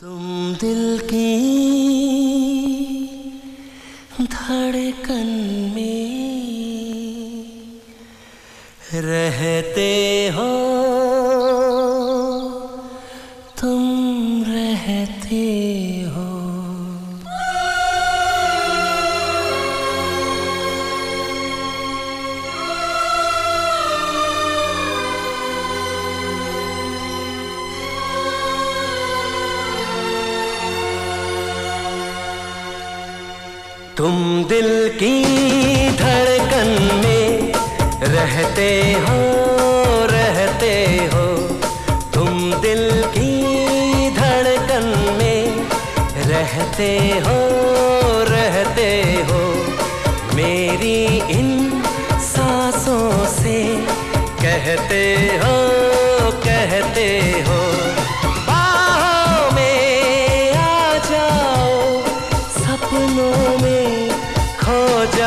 तुम दिल की धड़कन में रहते हो। तुम रहते तुम दिल की धड़कन में रहते हो।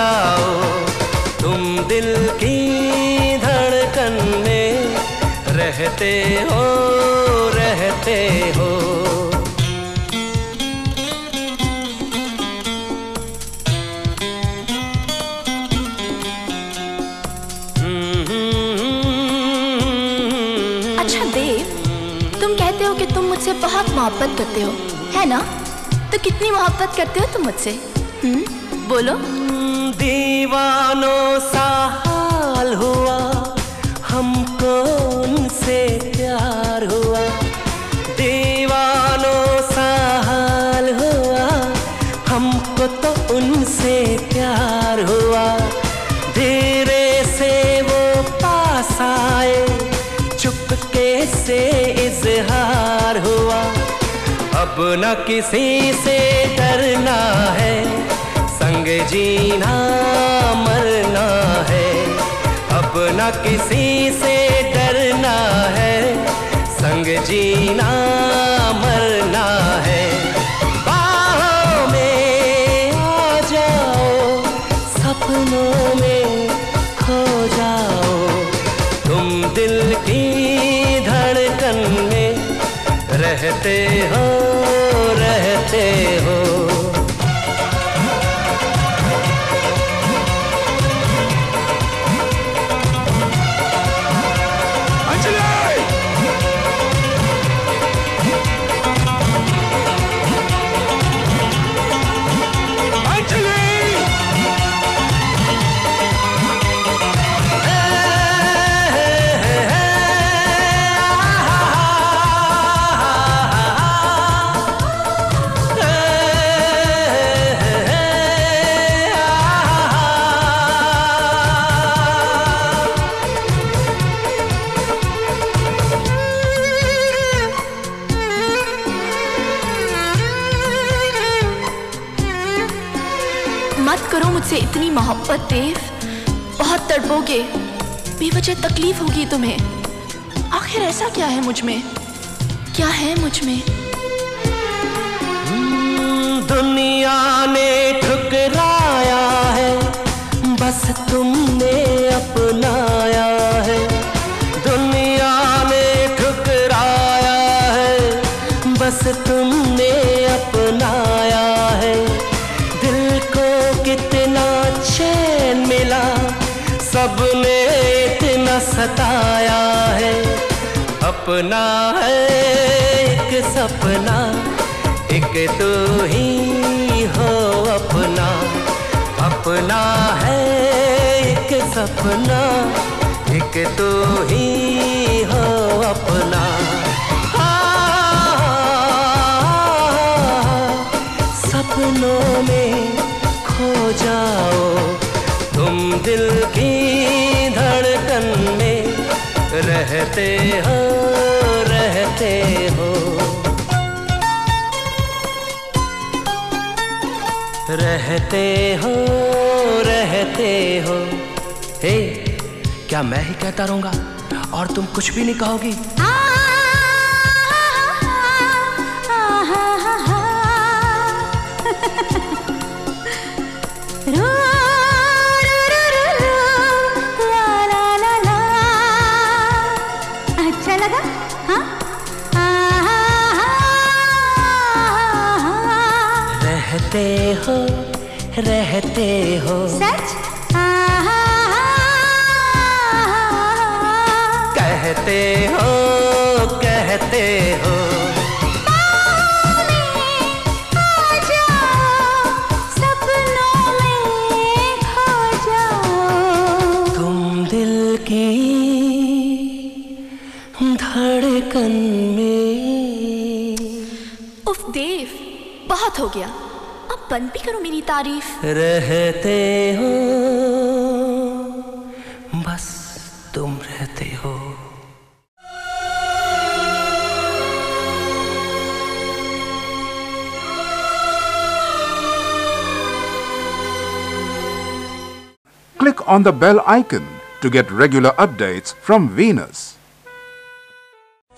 जाओ। तुम दिल की धड़कन में रहते हो रहते हो। अच्छा देव, तुम कहते हो कि तुम मुझसे बहुत मोहब्बत करते हो, है ना? तो कितनी मोहब्बत करते हो तुम मुझसे? हम्म बोलो। दीवानों सा हाल हुआ हमको उनसे प्यार हुआ? दीवानों सा हाल हुआ, हमको तो उनसे प्यार हुआ। धीरे से वो पास आए, चुपके से इजहार हुआ। अब न किसी से डरना है संग जीना मरना है। अब न किसी से डरना है। संग जीना मरना है। बाहों में आ जाओ, सपनों में खो जाओ। तुम दिल की धड़कन में रहते हो करो मुझसे इतनी मोहब्बत, देव। बहुत तड़पोगे। बेवजह तकलीफ़ होगी तुम्हें। आखिर ऐसा क्या है मुझमें? क्या है मुझमें? दुनिया ने ठुकराया है, बस तुमने अपनाया है। दुनिया ने ठुकराया है, बस तुमने अपनाया सताया है। अपना है एक सपना, एक तो ही हो अपना। अपना है एक सपना, एक तो ही हो अपना। सपनों में खो जाओ, तुम दिल की रहते हो रहते हो। रहते हो रहते हो। हे, क्या मैं ही कहता रहूँगा? और तुम कुछ भी नहीं कहोगी? हाँ रहते हो। सच? कहते हो कहते हो। तुम दिल की धड़कन में। उफ देव बहुत हो गया। बंद भी करो मेरी तारीफ़ रहते हो बस तुम रहते हो Click on the bell icon to get regular updates from Venus.